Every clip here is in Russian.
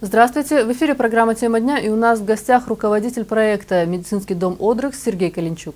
Здравствуйте, в эфире программа «Тема дня» и у нас в гостях руководитель проекта «Медицинский дом Одрекс» Сергей Калинчук.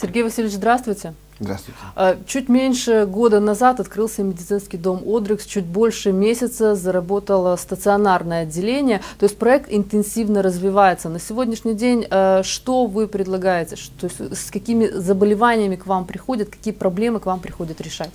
Сергей Васильевич, здравствуйте. Здравствуйте. А, чуть меньше года назад открылся медицинский дом «Одрекс», чуть больше месяца заработало стационарное отделение, то есть проект интенсивно развивается. На сегодняшний день а, что вы предлагаете, то есть с какими заболеваниями к вам приходят, какие проблемы к вам приходят решать?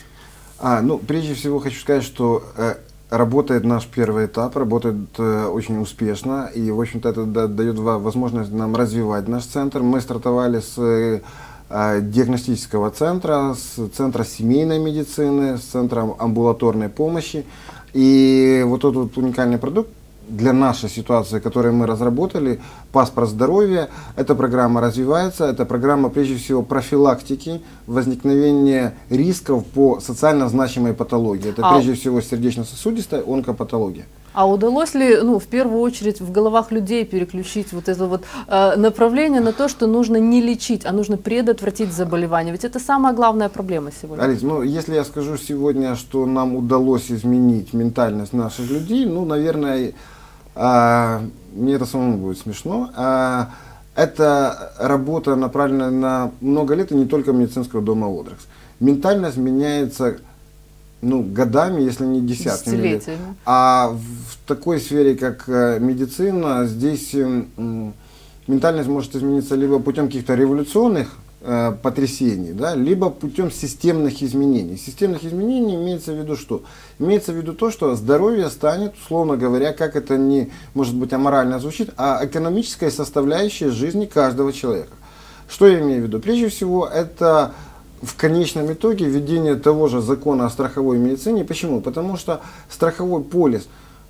А, ну, прежде всего хочу сказать, что э, работает наш первый этап, работает э, очень успешно, и, в общем-то, это да, дает возможность нам развивать наш центр. Мы стартовали с э, а, диагностического центра, с центра семейной медицины, с центра амбулаторной помощи. И вот этот уникальный продукт для нашей ситуации, которую мы разработали, паспорт здоровья, эта программа развивается, это программа прежде всего профилактики возникновения рисков по социально значимой патологии. Это а... прежде всего сердечно-сосудистая онкопатология. А удалось ли, ну, в первую очередь, в головах людей переключить вот это вот э, направление на то, что нужно не лечить, а нужно предотвратить заболевание? Ведь это самая главная проблема сегодня. Алис, ну, если я скажу сегодня, что нам удалось изменить ментальность наших людей, ну, наверное, а, мне это самому будет смешно. А, это работа направлена на много лет и не только медицинского дома Одрекс. Ментальность меняется ну, годами, если не десятками лет. А в такой сфере, как э, медицина, здесь ментальность может измениться либо путем каких-то революционных потрясений, да, либо путем системных изменений. Системных изменений имеется в виду что? Имеется в виду то, что здоровье станет, условно говоря, как это не может быть аморально звучит, а экономической составляющей жизни каждого человека. Что я имею в виду? Прежде всего, это в конечном итоге введение того же закона о страховой медицине. Почему? Потому что страховой полис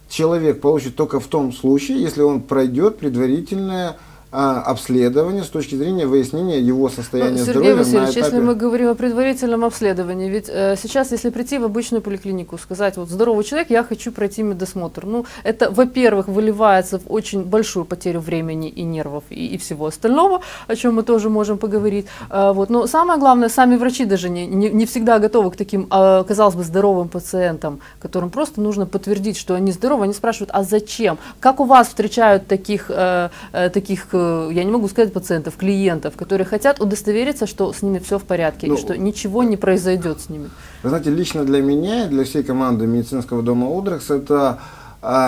человек получит только в том случае, если он пройдет предварительное обследование с точки зрения выяснения его состояния ну, Сергей здоровья. Васильевич, этапе... если мы говорим о предварительном обследовании, ведь э, сейчас, если прийти в обычную поликлинику, сказать, вот здоровый человек, я хочу пройти медосмотр, ну, это, во-первых, выливается в очень большую потерю времени и нервов и, и всего остального, о чем мы тоже можем поговорить. Э, вот. Но самое главное, сами врачи даже не, не, не всегда готовы к таким, э, казалось бы, здоровым пациентам, которым просто нужно подтвердить, что они здоровы. Они спрашивают, а зачем? Как у вас встречают таких, э, э, таких э, я не могу сказать пациентов, клиентов, которые хотят удостовериться, что с ними все в порядке, ну, и что ничего не произойдет с ними. Вы знаете, лично для меня, для всей команды медицинского дома Удрекс, это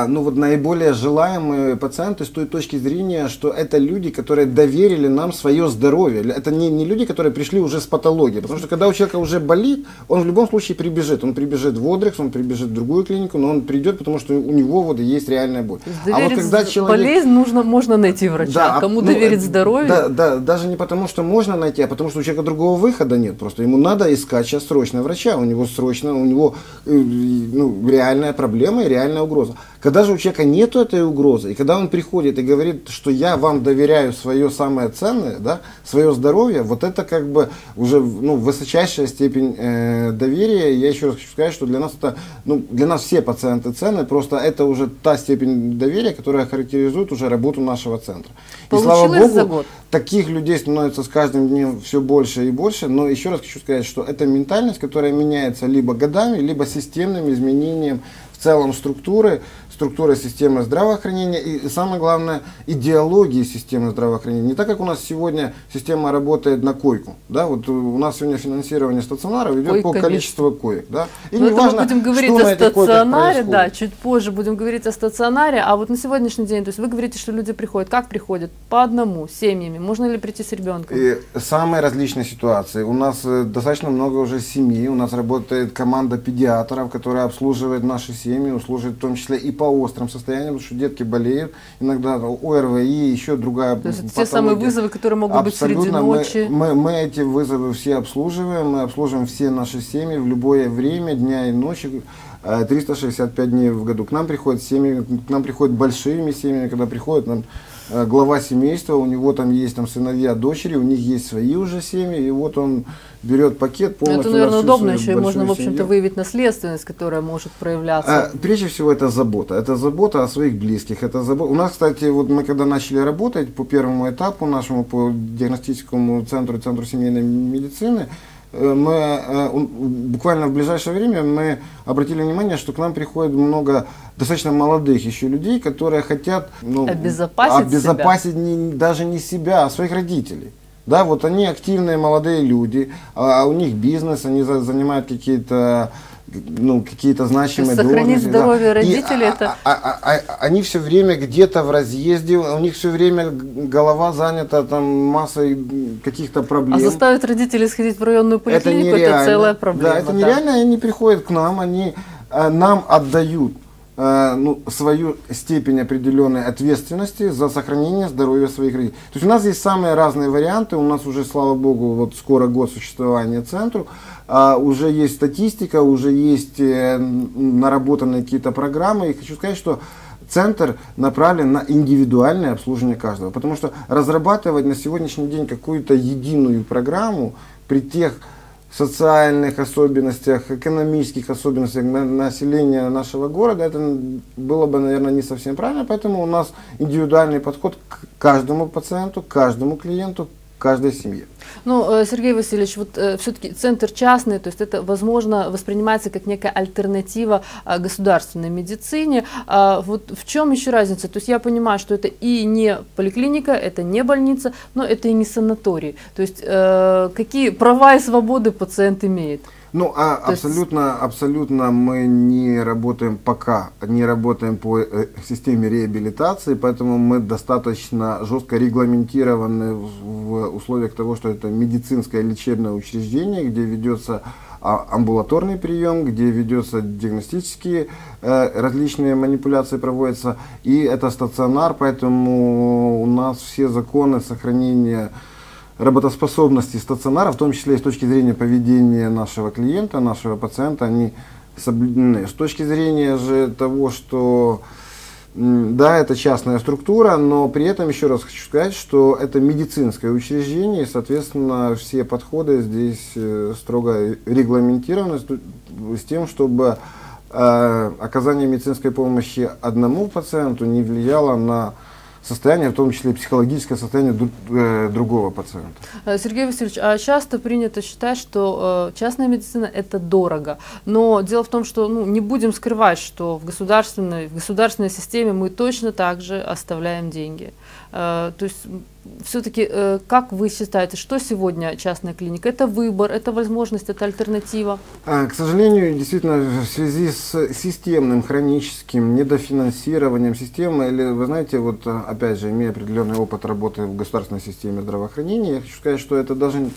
ну вот наиболее желаемые пациенты с той точки зрения, что это люди, которые доверили нам свое здоровье. Это не, не люди, которые пришли уже с патологией. Потому что когда у человека уже болит, он в любом случае прибежит. Он прибежит в Одрекс, он прибежит в другую клинику, но он придет, потому что у него вот есть реальная боль. А вот когда человек... Болезнь нужно, можно найти врача. Да, а Кому ну, доверить здоровье? Да, да, даже не потому, что можно найти, а потому что у человека другого выхода нет. Просто ему надо искать сейчас срочно врача. У него срочно, у него э, ну, реальная проблема и реальная угроза. Когда же у человека нет этой угрозы, и когда он приходит и говорит, что я вам доверяю свое самое ценное, да, свое здоровье, вот это как бы уже ну, высочайшая степень э, доверия. Я еще раз хочу сказать, что для нас это, ну, для нас все пациенты ценны, просто это уже та степень доверия, которая характеризует уже работу нашего центра. Получилось и слава богу, за год. таких людей становится с каждым днем все больше и больше, но еще раз хочу сказать, что это ментальность, которая меняется либо годами, либо системным изменением в целом структуры, структуры системы здравоохранения и, самое главное, идеологии системы здравоохранения. Не так, как у нас сегодня система работает на койку. Да? Вот у нас сегодня финансирование стационаров идет Койка по количеству коек. Да? И Но важно, мы будем говорить о стационаре, да, чуть позже будем говорить о стационаре. А вот на сегодняшний день, то есть вы говорите, что люди приходят. Как приходят? По одному, семьями. Можно ли прийти с ребенком? И самые различные ситуации. У нас э, достаточно много уже семей. У нас работает команда педиатров, которая обслуживает наши семьи, обслуживает в том числе и по острым состояниям, потому что детки болеют, иногда ОРВИ, еще другая То есть те самые вызовы, которые могут Абсолютно. быть среди ночи? Мы, мы, мы эти вызовы все обслуживаем, мы обслуживаем все наши семьи в любое время, дня и ночи. 365 э, дней в году. К нам приходят семьи, к нам приходят большими семьями, когда приходят нам глава семейства, у него там есть там сыновья, дочери, у них есть свои уже семьи, и вот он берет пакет полностью. Это, наверное, удобно еще, и можно, в общем-то, выявить наследственность, которая может проявляться. А, прежде всего, это забота. Это забота о своих близких. Это забота. У нас, кстати, вот мы когда начали работать по первому этапу нашему, по диагностическому центру, центру семейной медицины, э, мы э, буквально в ближайшее время мы обратили внимание, что к нам приходит много достаточно молодых еще людей, которые хотят ну, обезопасить, обезопасить не, даже не себя, а своих родителей. Да, вот они активные молодые люди, а, а у них бизнес, они за, занимают какие-то ну, какие-то значимые Сохранить здоровье да. родителей и, это... А, а, а, а, они все время где-то в разъезде, у них все время голова занята там массой каких-то проблем. А заставить родителей сходить в районную поликлинику, это, это целая проблема. Да, это нереально, да. они приходят к нам, они а, нам отдают Э, ну, свою степень определенной ответственности за сохранение здоровья своих родителей. То есть у нас есть самые разные варианты, у нас уже, слава богу, вот скоро год существования центру, а, уже есть статистика, уже есть э, наработанные какие-то программы, и хочу сказать, что центр направлен на индивидуальное обслуживание каждого, потому что разрабатывать на сегодняшний день какую-то единую программу при тех социальных особенностях, экономических особенностях населения нашего города, это было бы, наверное, не совсем правильно. Поэтому у нас индивидуальный подход к каждому пациенту, к каждому клиенту, каждой семье. Ну, э, Сергей Васильевич, вот э, все-таки центр частный, то есть это, возможно, воспринимается как некая альтернатива э, государственной медицине. А вот в чем еще разница? То есть я понимаю, что это и не поликлиника, это не больница, но это и не санаторий. То есть э, какие права и свободы пациент имеет? Ну, а абсолютно, есть... абсолютно мы не работаем пока, не работаем по э, системе реабилитации, поэтому мы достаточно жестко регламентированы в условиях того, что это медицинское лечебное учреждение, где ведется а, амбулаторный прием, где ведется диагностические э, различные манипуляции проводятся, и это стационар, поэтому у нас все законы сохранения работоспособности стационара, в том числе и с точки зрения поведения нашего клиента, нашего пациента, они соблюдены. С точки зрения же того, что да, это частная структура, но при этом еще раз хочу сказать, что это медицинское учреждение, и, соответственно, все подходы здесь э, строго регламентированы с тем, чтобы э, оказание медицинской помощи одному пациенту не влияло на состояние, в том числе психологическое состояние э, другого пациента. Э, Сергей Васильевич, а часто принято считать, что э, частная медицина это дорого. Но дело в том, что ну, не будем скрывать, что в государственной, в государственной системе мы точно так же оставляем деньги. То есть все-таки, э, как вы считаете, что сегодня частная клиника? Это выбор, это возможность, это альтернатива? А, к сожалению, действительно, в связи с системным, хроническим недофинансированием системы, или, вы знаете, вот опять же, имея определенный опыт работы в государственной системе здравоохранения, я хочу сказать, что это даже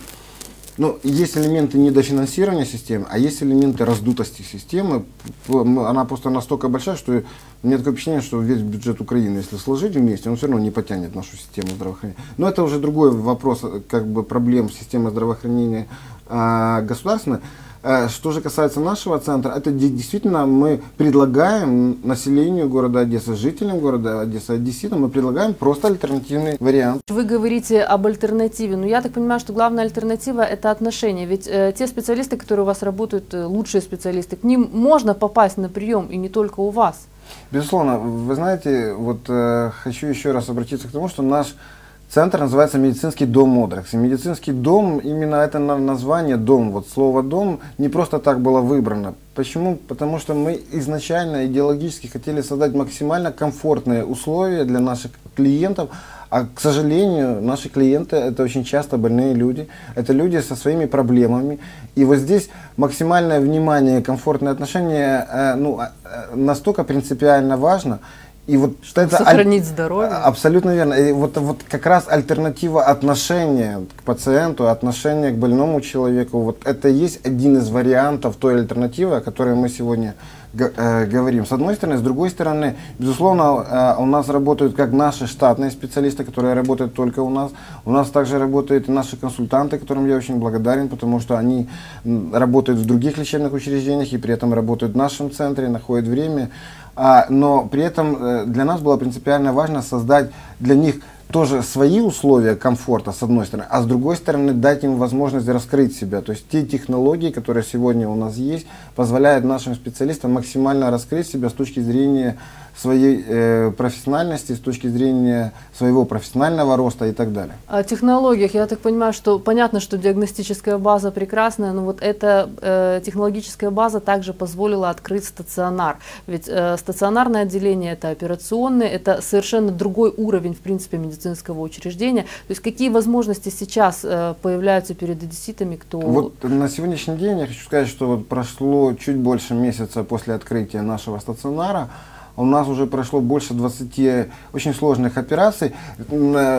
ну, есть элементы недофинансирования системы, а есть элементы раздутости системы. Она просто настолько большая, что у меня такое впечатление, что весь бюджет Украины, если сложить вместе, он все равно не потянет нашу систему здравоохранения. Но это уже другой вопрос как бы проблем системы здравоохранения э, государственной. Э, что же касается нашего центра, это действительно мы предлагаем населению города Одессы, жителям города Одессы, одесситам, мы предлагаем просто альтернативный вариант. Вы говорите об альтернативе, но я так понимаю, что главная альтернатива это отношения. Ведь э, те специалисты, которые у вас работают, э, лучшие специалисты, к ним можно попасть на прием и не только у вас. Безусловно, вы знаете, вот э, хочу еще раз обратиться к тому, что наш Центр называется медицинский дом Модрекс. И медицинский дом, именно это название дом, вот слово дом не просто так было выбрано. Почему? Потому что мы изначально идеологически хотели создать максимально комфортные условия для наших клиентов, а, к сожалению, наши клиенты это очень часто больные люди, это люди со своими проблемами. И вот здесь максимальное внимание, комфортные отношения э, ну, а, э, настолько принципиально важно. И вот что это сохранить аль... здоровье. Абсолютно верно. И вот, вот как раз альтернатива отношения к пациенту, отношения к больному человеку, вот это есть один из вариантов той альтернативы, о которой мы сегодня э, говорим. С одной стороны, с другой стороны, безусловно, э, у нас работают как наши штатные специалисты, которые работают только у нас. У нас также работают и наши консультанты, которым я очень благодарен, потому что они работают в других лечебных учреждениях и при этом работают в нашем центре, находят время а, но при этом э, для нас было принципиально важно создать для них тоже свои условия комфорта, с одной стороны, а с другой стороны дать им возможность раскрыть себя. То есть те технологии, которые сегодня у нас есть, позволяют нашим специалистам максимально раскрыть себя с точки зрения своей э, профессиональности, с точки зрения своего профессионального роста и так далее. О технологиях, я так понимаю, что понятно, что диагностическая база прекрасная, но вот эта э, технологическая база также позволила открыть стационар. Ведь э, стационарное отделение это операционное, это совершенно другой уровень, в принципе, медицинского учреждения. То есть какие возможности сейчас э, появляются перед одесситами, кто... Вот на сегодняшний день я хочу сказать, что вот прошло чуть больше месяца после открытия нашего стационара, у нас уже прошло больше 20 очень сложных операций,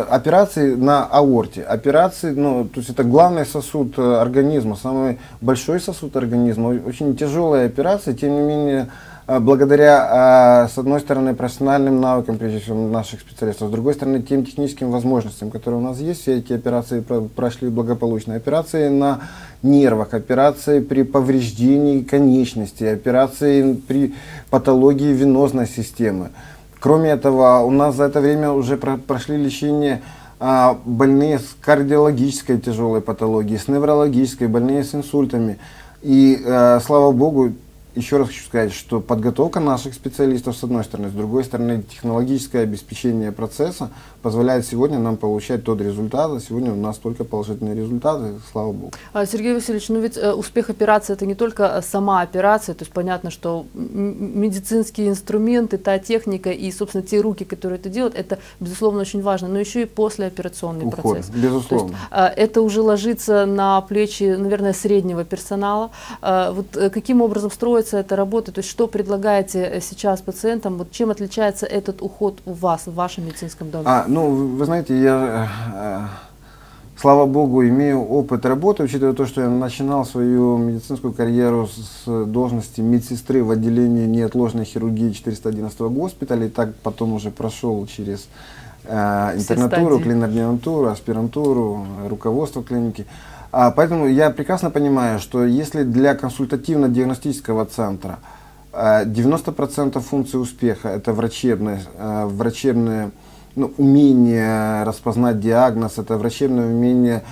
операций на аорте. Операции, ну, то есть это главный сосуд э, организма, самый большой сосуд организма, очень тяжелая операция, тем не менее, э, благодаря, э, с одной стороны, профессиональным навыкам, прежде всего, наших специалистов, с другой стороны, тем техническим возможностям, которые у нас есть, все эти операции прошли благополучно. Операции на нервах, операции при повреждении конечности, операции при патологии венозной системы. Кроме этого, у нас за это время уже про прошли лечение а, больные с кардиологической тяжелой патологией, с неврологической, больные с инсультами. И, а, слава богу, еще раз хочу сказать, что подготовка наших специалистов с одной стороны, с другой стороны технологическое обеспечение процесса позволяет сегодня нам получать тот результат, а сегодня у нас только положительные результаты, слава богу. А, Сергей Васильевич, ну ведь э, успех операции это не только сама операция, то есть понятно, что медицинские инструменты, та техника и, собственно, те руки, которые это делают, это, безусловно, очень важно, но еще и послеоперационный Уход, процесс. Безусловно. То есть, а, это уже ложится на плечи, наверное, среднего персонала. А, вот э, каким образом строится строится эта работа? То есть что предлагаете э, сейчас пациентам? Вот чем отличается этот уход у вас, в вашем медицинском доме? А, ну, вы знаете, я, э, слава богу, имею опыт работы, учитывая то, что я начинал свою медицинскую карьеру с должности медсестры в отделении неотложной хирургии 411 госпиталя, и так потом уже прошел через э, интернатуру, клинординатуру, аспирантуру, руководство клиники. А, поэтому я прекрасно понимаю, что если для консультативно-диагностического центра 90% э, функций успеха это врачебное, э, врачебное ну, умение распознать диагноз, это врачебное умение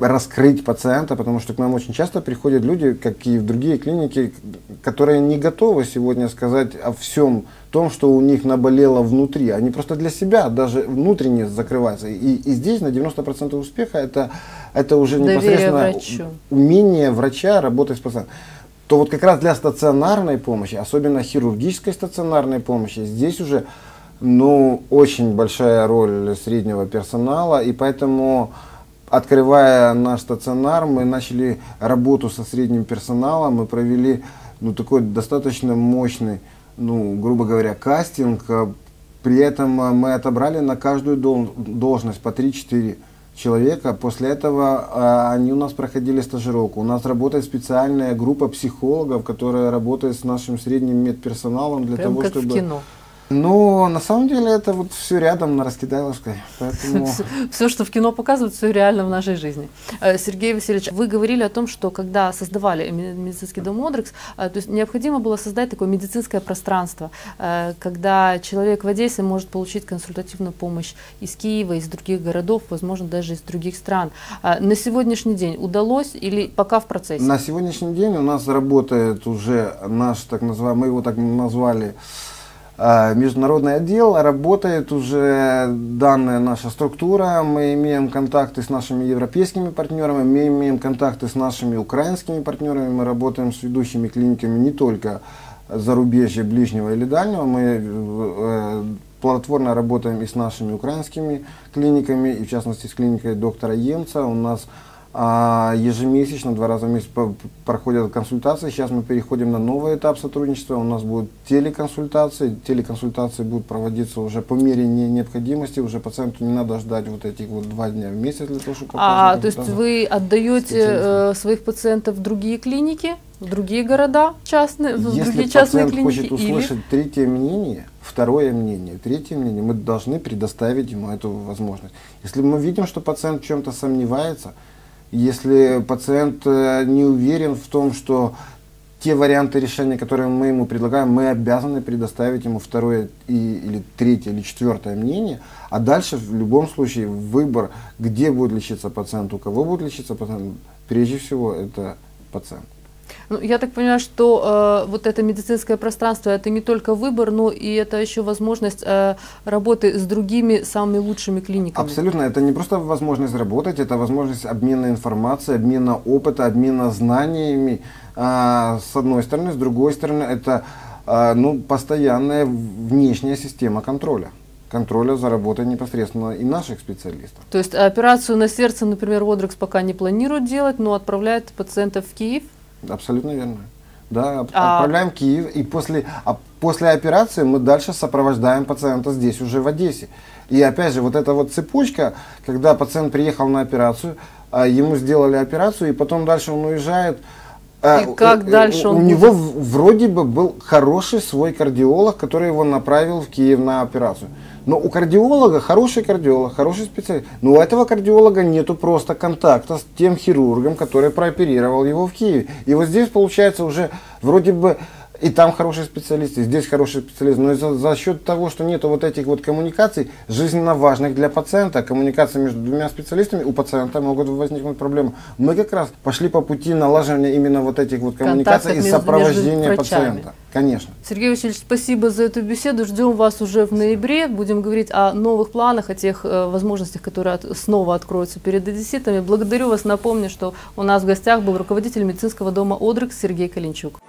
раскрыть пациента, потому что к нам очень часто приходят люди, как и в другие клиники, которые не готовы сегодня сказать о всем том, что у них наболело внутри. Они просто для себя даже внутренне закрываются. И, и здесь на 90% успеха это, это уже Доверие непосредственно врачу. умение врача работать с пациентом. То вот как раз для стационарной помощи, особенно хирургической стационарной помощи, здесь уже ну, очень большая роль среднего персонала, и поэтому открывая наш стационар, мы начали работу со средним персоналом, мы провели ну, такой достаточно мощный, ну, грубо говоря, кастинг. При этом мы отобрали на каждую должность по 3-4 человека. После этого а, они у нас проходили стажировку. У нас работает специальная группа психологов, которая работает с нашим средним медперсоналом для Прям того, как чтобы... В кино. Ну, на самом деле это вот все рядом на Раскидайловской. Поэтому... Все, все, что в кино показывают, все реально в нашей жизни. Э, Сергей Васильевич, вы говорили о том, что когда создавали медицинский дом Одрекс, э, то есть необходимо было создать такое медицинское пространство, э, когда человек в Одессе может получить консультативную помощь из Киева, из других городов, возможно, даже из других стран. На сегодняшний день удалось или пока в процессе? На сегодняшний день у нас работает уже наш, так называемый, мы его так назвали, международный отдел, работает уже данная наша структура, мы имеем контакты с нашими европейскими партнерами, мы имеем контакты с нашими украинскими партнерами, мы работаем с ведущими клиниками не только зарубежья, ближнего или дальнего, мы э, плодотворно работаем и с нашими украинскими клиниками, и в частности с клиникой доктора Емца, у нас а ежемесячно, два раза в месяц проходят консультации. Сейчас мы переходим на новый этап сотрудничества. У нас будут телеконсультации. Телеконсультации будут проводиться уже по мере необходимости. Уже пациенту не надо ждать вот этих вот два дня в месяц для того, чтобы А, то есть вы отдаете э, своих пациентов в другие клиники, в другие города частные, в Если другие частные пациент клиники? хочет услышать или... третье мнение, второе мнение, третье мнение, мы должны предоставить ему эту возможность. Если мы видим, что пациент в чем-то сомневается, если пациент э, не уверен в том, что те варианты решения, которые мы ему предлагаем, мы обязаны предоставить ему второе и, или третье или четвертое мнение, а дальше в любом случае выбор, где будет лечиться пациент, у кого будет лечиться пациент, прежде всего это пациент. Ну, я так понимаю, что э, вот это медицинское пространство это не только выбор, но и это еще возможность э, работы с другими самыми лучшими клиниками. Абсолютно, это не просто возможность работать, это возможность обмена информацией, обмена опыта, обмена знаниями. Э, с одной стороны, с другой стороны, это э, ну, постоянная внешняя система контроля контроля за работой непосредственно и наших специалистов. То есть операцию на сердце, например, Водрекс пока не планирует делать, но отправляет пациентов в Киев? Абсолютно верно. Да, а... отправляем в Киев, и после, а после операции мы дальше сопровождаем пациента здесь, уже в Одессе. И опять же, вот эта вот цепочка, когда пациент приехал на операцию, а, ему сделали операцию, и потом дальше он уезжает. А, и как у, дальше он У будет? него вроде бы был хороший свой кардиолог, который его направил в Киев на операцию. Но у кардиолога хороший кардиолог, хороший специалист. Но у этого кардиолога нету просто контакта с тем хирургом, который прооперировал его в Киеве. И вот здесь получается уже вроде бы и там хорошие специалисты, здесь хорошие специалисты. Но за, за счет того, что нет вот этих вот коммуникаций, жизненно важных для пациента, коммуникации между двумя специалистами, у пациента могут возникнуть проблемы. Мы как раз пошли по пути налаживания именно вот этих вот коммуникаций Контактов и сопровождения пациента. Конечно. Сергей Васильевич, спасибо за эту беседу. Ждем вас уже в ноябре. Будем говорить о новых планах, о тех э, возможностях, которые от, снова откроются перед одесситами. Благодарю вас. Напомню, что у нас в гостях был руководитель медицинского дома «Одрекс» Сергей Калинчук.